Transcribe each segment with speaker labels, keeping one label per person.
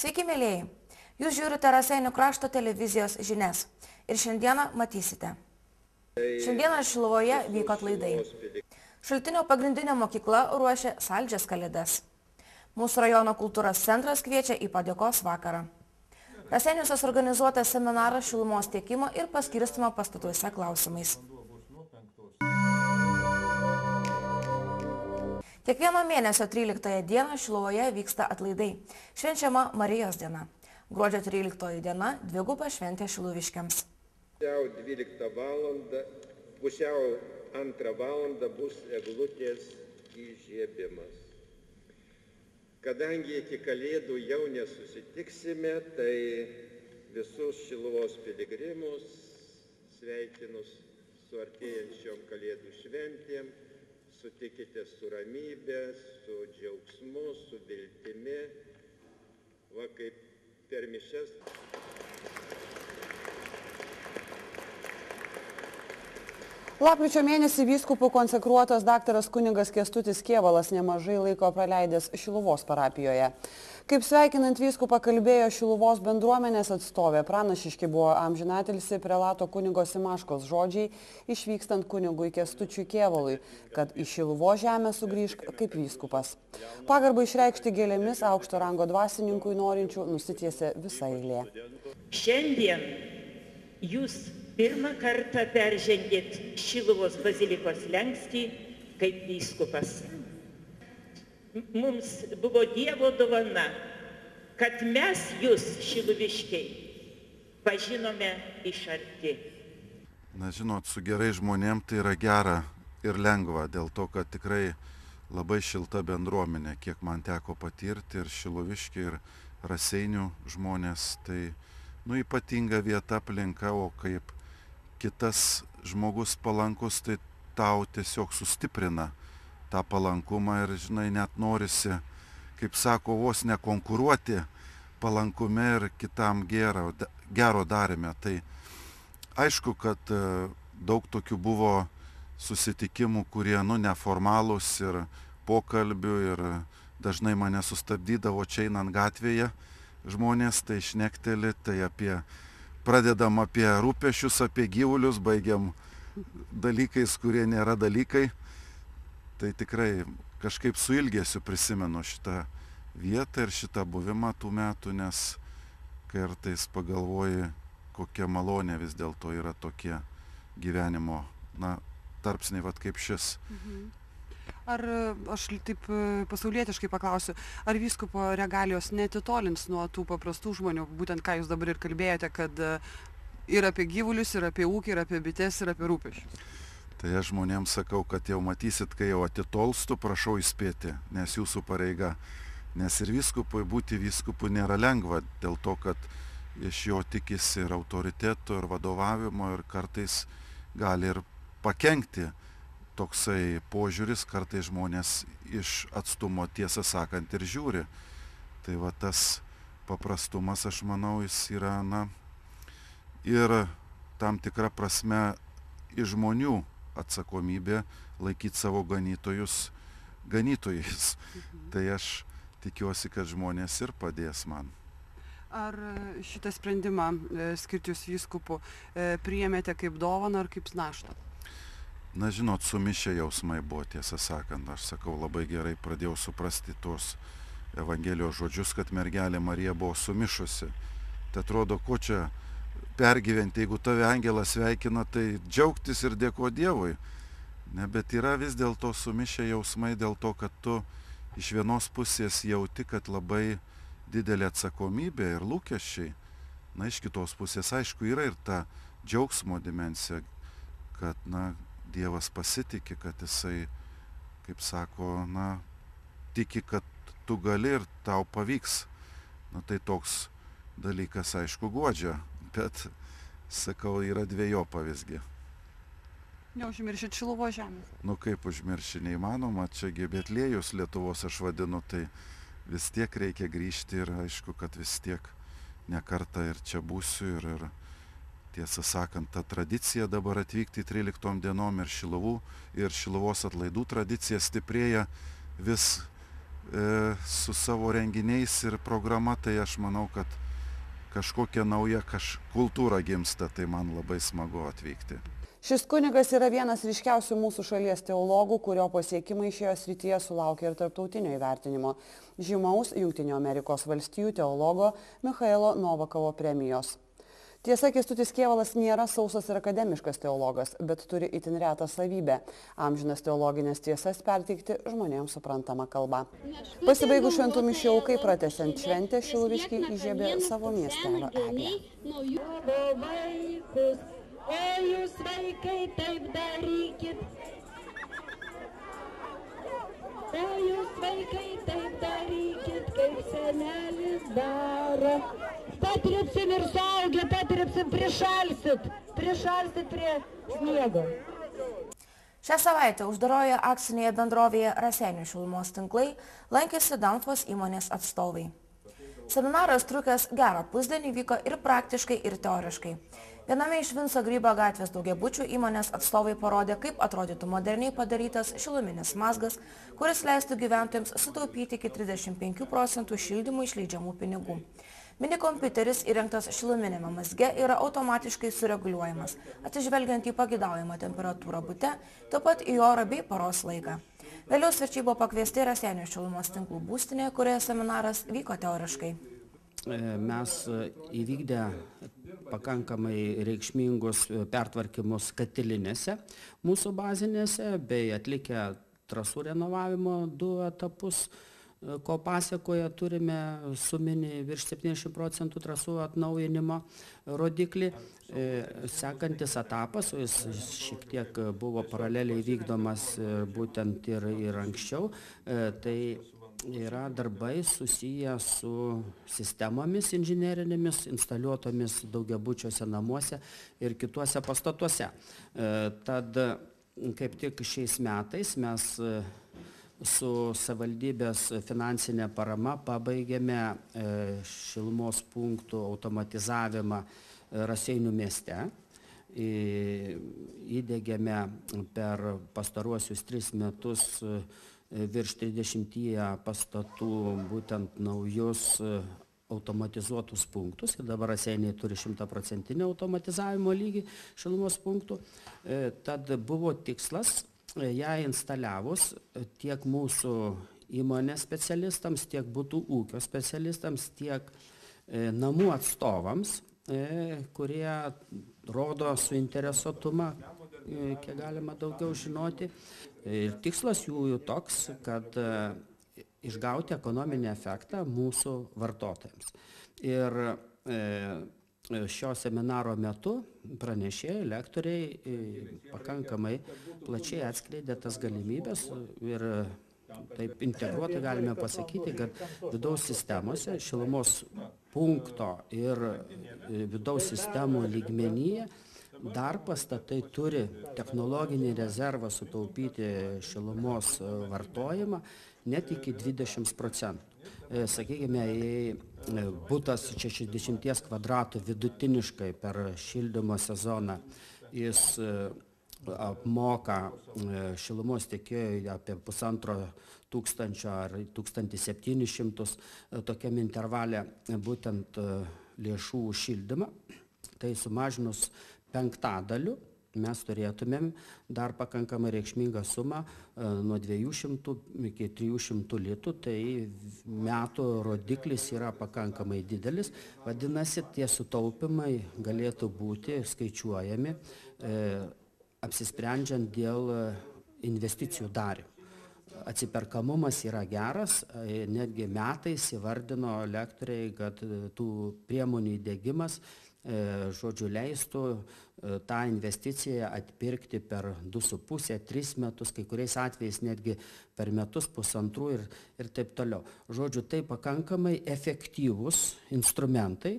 Speaker 1: Sveiki, mėlyjei. Jūs žiūrite Raseinių krašto televizijos žinias. Ir šiandieną matysite. Šiandieną Šilovoje vyko atlaidai. Šaltinio pagrindinė mokykla ruošia saldžias kalėdas. Mūsų rajono kultūros centras kviečia į padėkos vakarą. Raseiniuose suorganizuotas seminaras šilumos tiekimo ir paskirstimo pastatuose klausimais. Kiekvieno mėnesio 13 dieną Šilovoje vyksta atlaidai. Švenčiama Marijos diena. Gruodžio 13 diena dviguba šventė Šiloviškiams.
Speaker 2: Pusiau 12 valandą, pusiau 2 valandą bus eglutės įžiebimas. Kadangi iki kalėdų jau nesusitiksime, tai visus Šiluvos piligrimus sveikinus su artėjančiom kalėdų šventėm, sutikite su ramybė, su džiaugsmu, su viltimi, va kaip per mišes.
Speaker 3: Lapkričio mėnesį vyskupų konsekruotas daktaras kuningas Kestutis Kievalas nemažai laiko praleidęs Šiluvos parapijoje. Kaip sveikinant vyskupą kalbėjo Šiluvos bendruomenės atstovė, pranašiški buvo amžinatilsi prelato kunigo Simaškos žodžiai, išvykstant kunigui Kestučiui Kievalui, kad į Šiluvo žemę sugrįžk kaip vyskupas. Pagarbą išreikšti gėlėmis aukšto rango dvasininkui norinčių nusitiesė visa eilė.
Speaker 4: Šiandien jūs pirmą kartą peržengėt Šiluvos bazilikos lengstį kaip vyskupas. Mums buvo Dievo dovana, kad mes jūs, šiluviškiai, pažinome iš arti.
Speaker 5: Na žinot, su gerai žmonėm tai yra gera ir lengva, dėl to, kad tikrai labai šilta bendruomenė, kiek man teko patirti ir šiloviški, ir raseinių žmonės, tai nu ypatinga vieta aplinka, o kaip kitas žmogus palankus, tai tau tiesiog sustiprina tą palankumą ir, žinai, net norisi, kaip sako, vos nekonkuruoti palankume ir kitam gero, gero darime. Tai aišku, kad e, daug tokių buvo susitikimų, kurie, nu, neformalūs ir pokalbių ir dažnai mane sustabdydavo čia einant gatvėje žmonės, tai šnekteli, tai apie, pradedam apie rūpešius, apie gyvulius, baigiam dalykais, kurie nėra dalykai. Tai tikrai kažkaip su ilgesiu prisimenu šitą vietą ir šitą buvimą tų metų, nes kartais pagalvoji, kokia malonė vis dėlto yra tokie gyvenimo, na, tarpsniai, vad kaip šis.
Speaker 3: Ar e, aš taip e, pasaulietiškai paklausiu, ar vyskupo regalijos netitolins nuo tų paprastų žmonių, būtent ką jūs dabar ir kalbėjote, kad e, ir apie gyvulius, ir apie ūkį, ir apie bites, ir apie rūpešius.
Speaker 5: Tai aš žmonėms sakau, kad jau matysit, kai jau atitolstu, prašau įspėti, nes jūsų pareiga. Nes ir vyskupui būti vyskupu nėra lengva, dėl to, kad iš jo tikisi ir autoriteto, ir vadovavimo, ir kartais gali ir pakengti toksai požiūris, kartais žmonės iš atstumo tiesą sakant ir žiūri. Tai va tas paprastumas, aš manau, jis yra, na, ir tam tikra prasme iš žmonių atsakomybė laikyti savo ganytojus ganytojais. Tai aš tikiuosi, kad žmonės ir padės man.
Speaker 3: Ar e, šitą sprendimą e, skirti jūs vyskupų e, priėmėte kaip dovaną ar kaip naštą?
Speaker 5: Na žinot, sumišę jausmai buvo, tiesą sakant, aš sakau, labai gerai pradėjau suprasti tuos Evangelijos žodžius, kad mergelė Marija buvo sumišusi. Tai atrodo, ko čia pergyventi, jeigu tave angelas sveikina, tai džiaugtis ir dėkoti Dievui. Ne, bet yra vis dėlto sumišę jausmai dėl to, kad tu iš vienos pusės jauti, kad labai didelė atsakomybė ir lūkesčiai. Na, iš kitos pusės, aišku, yra ir ta džiaugsmo dimensija, kad, na, Dievas pasitikė, kad jisai, kaip sako, na, tiki, kad tu gali ir tau pavyks. Na, tai toks dalykas, aišku, godžia, bet, sakau, yra dviejopa visgi.
Speaker 3: Neužmiršit Šiluvo žemės.
Speaker 5: Nu kaip užmiršti neįmanoma, čia gebėtlėjus Lietuvos aš vadinu, tai vis tiek reikia grįžti ir aišku, kad vis tiek ne kartą ir čia būsiu ir, ir tiesą sakant, ta tradicija dabar atvykti 13 dienom ir Šilovų, ir Šilovos atlaidų tradicija stiprėja vis e, su savo renginiais ir programa, tai aš manau, kad kažkokia nauja kaž, kultūra gimsta, tai man labai smagu atvykti.
Speaker 3: Šis kunigas yra vienas ryškiausių mūsų šalies teologų, kurio pasiekimai šioje srityje sulaukia ir tarptautinio įvertinimo. Žymaus Junktinių Amerikos valstijų teologo Mikhailo Novakovo premijos. Tiesa, Kestutis Kievalas nėra sausas ir akademiškas teologas, bet turi itin retą savybę - amžinas teologinės tiesas perteikti žmonėms suprantama kalba. Pasibaigus šventų mišiaukai, pratesiant šventę, Šiluviškiai įžiebė savo miestelio eglę.
Speaker 6: O jūs vaikai taip darykit. O jūs vaikai taip darykit, kaip senelis daro. Patripsim ir saugia, patripsim, prišalsit. Prišalsit prie sniego.
Speaker 1: Šią savaitę uždaroje akcinėje bendrovėje Raseinių šilumos tinklai lankėsi Danfos įmonės atstovai. Seminaras trukęs gerą pusdienį vyko ir praktiškai, ir teoriškai. Viename iš Vinco Grybo gatvės daugiabučių įmonės atstovai parodė, kaip atrodytų moderniai padarytas šiluminis mazgas, kuris leistų gyventojams sutaupyti iki 35 procentų šildymų išleidžiamų pinigų. Mini kompiuteris įrengtas šiluminėme mazge yra automatiškai sureguliuojamas, atsižvelgiant į pagidaujamą temperatūrą bute, taip pat į orą bei paros laiką. Vėliau svečiai buvo pakviesti Raseinių šilumos tinklų būstinėje, kurioje seminaras vyko teoriškai.
Speaker 7: Mes įvykdę pakankamai reikšmingus pertvarkymus katilinėse mūsų bazinėse bei atlikę trasų renovavimo du etapus, ko pasiekoje turime suminį virš 70 procentų trasų atnaujinimo rodiklį. Sekantis etapas, jis šiek tiek buvo paraleliai vykdomas būtent ir, ir anksčiau, tai yra darbai susiję su sistemomis inžinerinėmis instaliuotomis daugiabučiuose namuose ir kituose pastatuose. Tad kaip tik šiais metais mes su savaldybės finansinė parama pabaigėme šilumos punktų automatizavimą Raseinių mieste. Įdėgėme per pastaruosius tris metus virš 30 pastatų būtent naujus automatizuotus punktus ir dabar Raseiniai turi 100 procentinį automatizavimo lygį šilumos punktų. Tad buvo tikslas ją instaliavus tiek mūsų įmonės specialistams, tiek būtų ūkio specialistams, tiek namų atstovams, kurie rodo suinteresuotumą, kiek galima daugiau žinoti. Ir tikslas jų toks, kad išgauti ekonominį efektą mūsų vartotojams. Ir šio seminaro metu pranešėjai, lektoriai pakankamai plačiai atskleidė tas galimybės ir taip integruotai galime pasakyti, kad vidaus sistemose, šilumos punkto ir vidaus sistemų lygmenyje dar pastatai turi technologinį rezervą sutaupyti šilumos vartojimą net iki 20 procentų. Sakykime, jei būtas 60 kvadratų vidutiniškai per šildymo sezoną jis apmoka šilumos tiekėjui apie pusantro tūkstančio ar 1700 tokiam intervalė būtent lėšų šildymą, tai sumažinus penktadaliu mes turėtumėm dar pakankamai reikšmingą sumą nuo 200 iki 300 litų, tai metų rodiklis yra pakankamai didelis. Vadinasi, tie sutaupimai galėtų būti skaičiuojami apsisprendžiant dėl investicijų darimų. Atsiperkamumas yra geras, netgi metais įvardino lektoriai, kad tų priemonių įdėgymas žodžiu, leistų tą investiciją atpirkti per 2,5-3 metus, kai kuriais atvejais netgi per metus, pusantrų ir, ir taip toliau. Žodžiu, tai pakankamai efektyvūs instrumentai,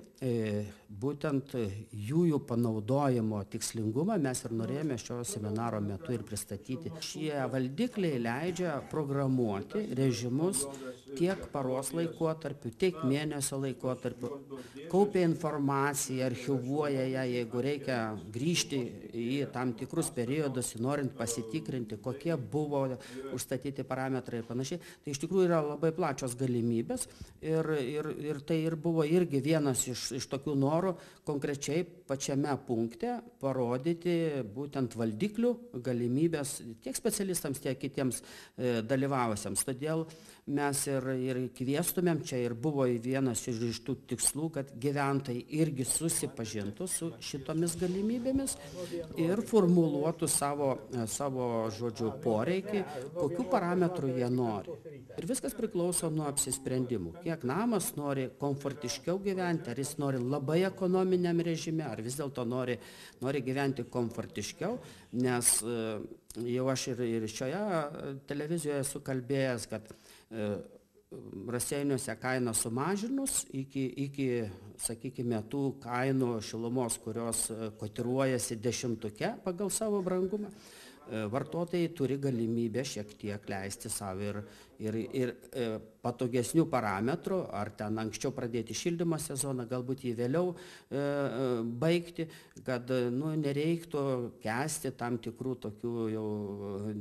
Speaker 7: būtent jų jų panaudojimo tikslingumą mes ir norėjome šio seminaro metu ir pristatyti. Šie valdikliai leidžia programuoti režimus tiek paros laikotarpiu, tiek mėnesio laikotarpiu, kaupia informaciją, archivuoja ją, jeigu reikia grįžti į tam tikrus periodus, norint pasitikrinti, kokie buvo užstatyti parametrai ir panašiai. Tai iš tikrųjų yra labai plačios galimybės ir, ir, ir tai ir buvo irgi vienas iš, iš tokių norų konkrečiai pačiame punkte parodyti būtent valdiklių galimybės tiek specialistams, tiek kitiems e, dalyvavusiems. Todėl mes ir, ir kvieštumėm, čia ir buvo vienas iš, tų tikslų, kad gyventojai irgi susipažintų su šitomis galimybėmis ir formuluotų savo, savo žodžių poreikį, kokiu parametru jie nori. Ir viskas priklauso nuo apsisprendimų. Kiek namas nori komfortiškiau gyventi, ar jis nori labai ekonominiam režime, ar vis dėlto nori, nori gyventi komfortiškiau, nes e, jau aš ir, ir šioje televizijoje esu kalbėjęs, kad E, raseiniuose kainą sumažinus iki, iki, sakykime, tų kainų šilumos, kurios e, kotiruojasi dešimtuke pagal savo brangumą, vartotojai turi galimybę šiek tiek leisti savo ir, ir, ir e, patogesnių parametrų, ar ten anksčiau pradėti šildymo sezoną, galbūt jį vėliau e, baigti, kad nu, nereiktų kesti tam tikrų tokių jau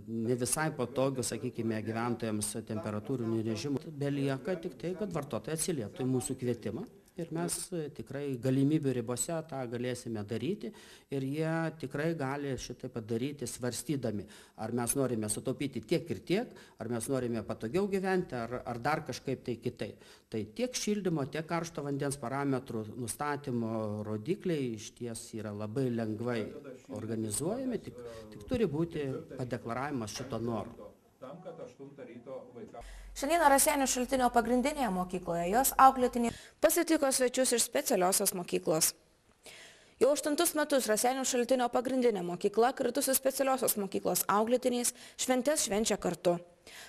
Speaker 7: ne visai patogių, sakykime, gyventojams temperatūrinių režimų. Belieka tik tai, kad vartotojai atsilieptų į mūsų kvietimą ir mes e, tikrai galimybių ribose tą galėsime daryti ir jie tikrai gali šitai padaryti svarstydami, ar mes norime sutaupyti tiek ir tiek, ar mes norime patogiau gyventi, ar, ar dar kažkaip tai kitaip. Tai tiek šildymo, tiek karšto vandens parametrų nustatymo rodikliai iš ties yra labai lengvai organizuojami, tik, tik turi būti padeklaravimas šito noro
Speaker 1: tam, kad 8 ryto vaikams. Šiandieną Raseinių šaltinio pagrindinėje mokykloje jos auklėtiniai pasitiko svečius iš specialiosios mokyklos. Jau aštuntus metus Raseinių šaltinio pagrindinė mokykla kartu su specialiosios mokyklos auklėtiniais šventės švenčia kartu.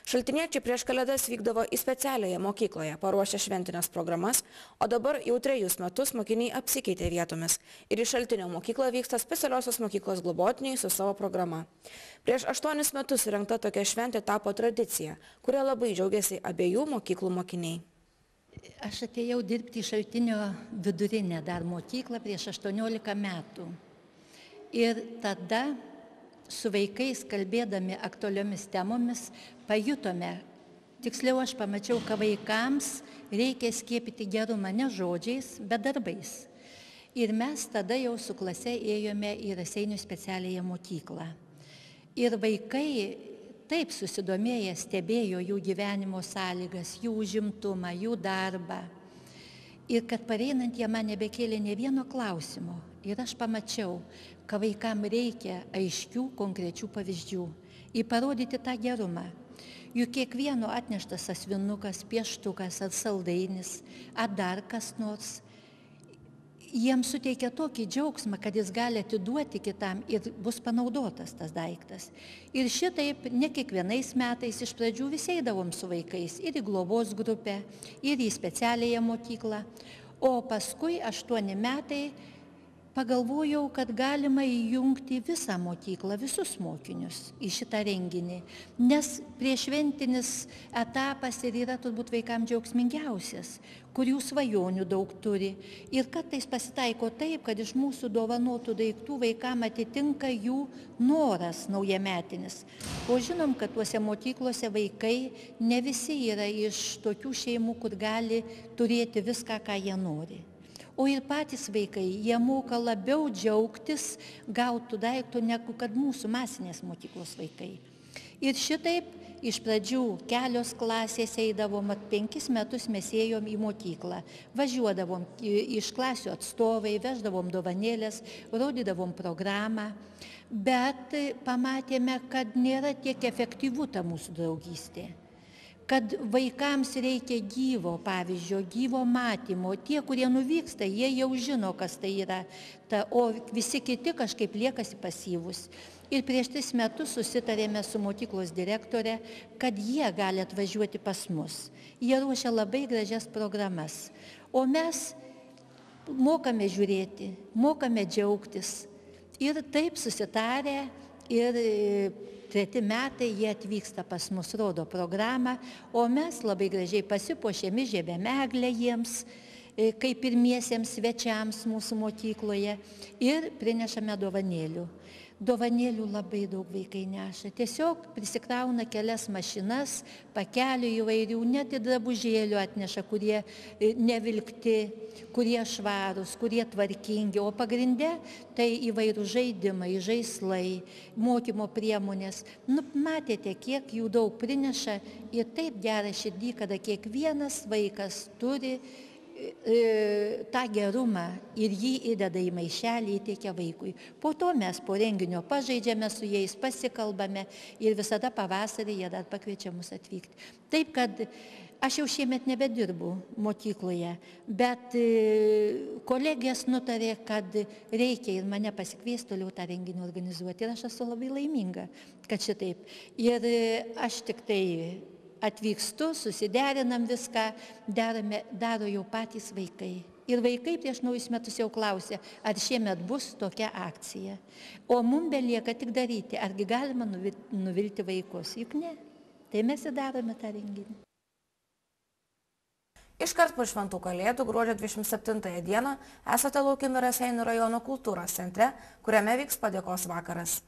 Speaker 1: Šaltiniečiai prieš kalėdas vykdavo į specialiąją mokykloje, paruošę šventinės programas, o dabar jau trejus metus mokiniai apsikeitė vietomis ir į šaltinio mokyklą vyksta specialiosios mokyklos globotiniai su savo programa. Prieš aštuonis metus įrengta tokia šventė tapo tradicija, kuria labai džiaugiasi abiejų mokyklų mokiniai.
Speaker 8: Aš atėjau dirbti į šaltinio vidurinę dar mokyklą prieš 18 metų. Ir tada su vaikais kalbėdami aktualiomis temomis pajutome, tiksliau aš pamačiau, kad vaikams reikia skiepyti gerumą ne žodžiais, bet darbais. Ir mes tada jau su klase ėjome į Raseinių specialiąją mokyklą. Ir vaikai taip susidomėję stebėjo jų gyvenimo sąlygas, jų užimtumą, jų darbą. Ir kad pareinant jie man nebekėlė ne vieno klausimo. Ir aš pamačiau, kad vaikam reikia aiškių, konkrečių pavyzdžių. Įparodyti tą gerumą. Juk kiekvieno atneštas asvinukas, pieštukas ar saldainis, ar dar kas nors, jiems suteikia tokį džiaugsmą, kad jis gali atiduoti kitam ir bus panaudotas tas daiktas. Ir šitaip ne kiekvienais metais iš pradžių visi eidavom su vaikais ir į globos grupę, ir į specialiąją mokyklą, o paskui aštuoni metai pagalvojau, kad galima įjungti visą mokyklą, visus mokinius į šitą renginį, nes priešventinis etapas ir yra turbūt vaikams džiaugsmingiausias, kurių svajonių daug turi. Ir kartais pasitaiko taip, kad iš mūsų dovanotų daiktų vaikams atitinka jų noras naujametinis. O žinom, kad tuose mokyklose vaikai ne visi yra iš tokių šeimų, kur gali turėti viską, ką jie nori o ir patys vaikai, jie moka labiau džiaugtis gautų daiktų, negu kad mūsų masinės mokyklos vaikai. Ir šitaip iš pradžių kelios klasės eidavom, mat penkis metus mes ėjom į mokyklą. Važiuodavom iš klasių atstovai, veždavom dovanėlės, rodydavom programą, bet pamatėme, kad nėra tiek efektyvu ta mūsų draugystė kad vaikams reikia gyvo pavyzdžio, gyvo matymo. Tie, kurie nuvyksta, jie jau žino, kas tai yra, ta, o visi kiti kažkaip liekasi pasyvus. Ir prieš tris metus susitarėme su mokyklos direktorė, kad jie gali atvažiuoti pas mus. Jie ruošia labai gražias programas. O mes mokame žiūrėti, mokame džiaugtis. Ir taip susitarę ir treti metai jie atvyksta pas mus, rodo programą, o mes labai gražiai pasipuošėme žėbėme eglę jiems, e, kaip pirmiesiems svečiams mūsų mokykloje ir prinešame dovanėlių dovanėlių labai daug vaikai neša. Tiesiog prisikrauna kelias mašinas pakelių įvairių net ir drabužėlių atneša kurie e, nevilkti kurie švarūs kurie tvarkingi. O pagrinde tai įvairūs žaidimai žaislai mokymo priemonės. Nu matėte kiek jų daug prineša. Ir taip gera širdy kada kiekvienas vaikas turi tą gerumą ir jį įdeda į maišelį, įteikia vaikui. Po to mes po renginio pažaidžiame su jais, pasikalbame ir visada pavasarį jie dar pakviečia mus atvykti. Taip kad aš jau šiemet nebedirbu mokykloje, bet e, kolegijas nutarė, kad reikia ir mane pasikviesti toliau tą renginį organizuoti. Ir aš esu labai laiminga, kad šitaip. Ir e, aš tik tai atvykstu, susiderinam viską, darome, daro jau patys vaikai. Ir vaikai prieš naujus metus jau klausė, ar šiemet bus tokia akcija. O mums belieka tik daryti, argi galima nuvilti vaikus, juk ne. Tai mes ir darome tą renginį.
Speaker 1: Iškart po šventų kalėdų gruodžio 27 dieną esate laukiami Raseinių rajono kultūros centre, kuriame vyks padėkos vakaras.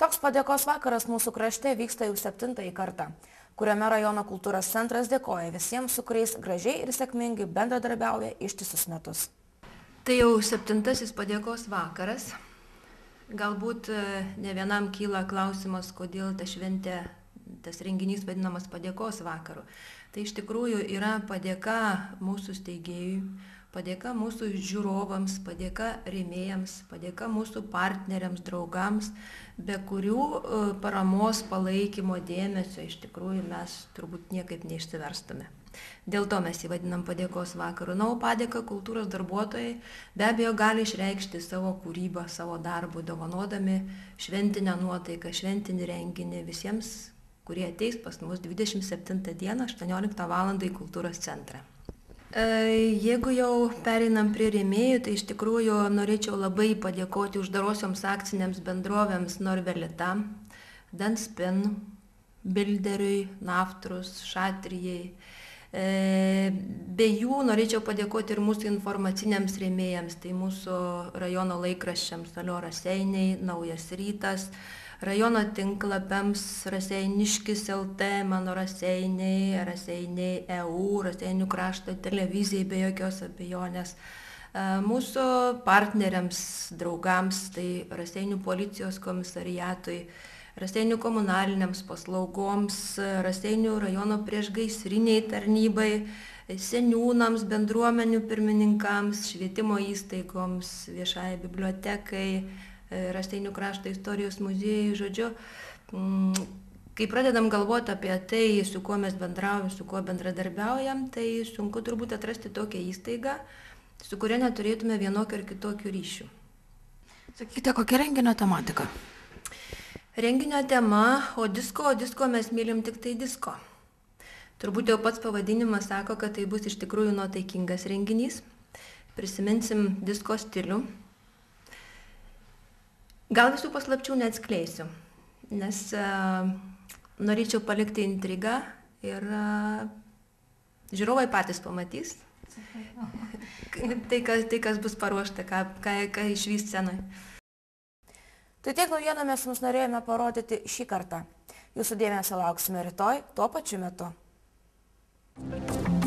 Speaker 1: Toks padėkos vakaras mūsų krašte vyksta jau septintąjį kartą kuriame rajono kultūros centras dėkoja visiems, su kuriais gražiai ir sėkmingai bendradarbiauja ištisus metus.
Speaker 9: Tai jau septintasis padėkos vakaras. Galbūt e, ne vienam kyla klausimas, kodėl ta šventė, tas renginys vadinamas padėkos vakaru. Tai iš tikrųjų yra padėka mūsų steigėjui, padėka mūsų žiūrovams, padėka rėmėjams, padėka mūsų partneriams, draugams, be kurių e, paramos palaikymo dėmesio iš tikrųjų mes turbūt niekaip neišsiverstume. Dėl to mes jį vadinam padėkos vakaru. Na, o padėka kultūros darbuotojai be abejo gali išreikšti savo kūrybą, savo darbų, dovanodami šventinę nuotaiką, šventinį renginį visiems, kurie ateis pas mus 27 dieną 18 val. į kultūros centrą. E, jeigu jau pereinam prie rėmėjų, tai iš tikrųjų norėčiau labai padėkoti uždarosioms akcinėms bendrovėms Norvelita, Danspin, Bilderiui, Naftrus, Šatrijai. E, be jų norėčiau padėkoti ir mūsų informaciniams rėmėjams, tai mūsų rajono laikraščiams Alio Raseiniai, Naujas Rytas, rajono tinklapiams Raseiniškis LT, mano Raseiniai, Raseiniai EU, Raseinių krašto televizijai be jokios abejonės. E, mūsų partneriams, draugams, tai Raseinių policijos komisariatui, Raseinių komunaliniams paslaugoms, Raseinių rajono priešgaisriniai tarnybai, seniūnams, bendruomenių pirmininkams, švietimo įstaigoms, viešai bibliotekai, Rasteinių krašto istorijos muziejui, žodžiu, mm, kai pradedam galvoti apie tai, su kuo mes bendraujam, su kuo bendradarbiaujam, tai sunku turbūt atrasti tokią įstaigą, su kuria neturėtume vienokio ar kitokio ryšių.
Speaker 1: Sakykite, kokia renginio tematika?
Speaker 9: Renginio tema, o disko, o disko mes mylim tik tai disko. Turbūt jau pats pavadinimas sako, kad tai bus iš tikrųjų nuotaikingas renginys. Prisiminsim disko stilių, Gal visų paslapčių neatskleisiu, nes uh, norėčiau palikti intrigą ir uh, žiūrovai patys pamatys. tai, kas, tai, kas bus paruošta, ką, ką, ką išvys scenoje.
Speaker 1: Tai tiek naujieną mes jums norėjome parodyti šį kartą. Jūsų dėmesio lauksime rytoj tuo pačiu metu. Thank you.